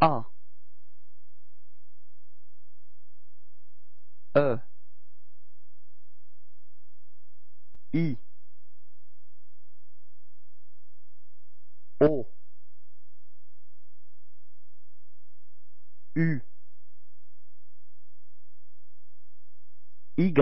A. E. I. O. U. Y.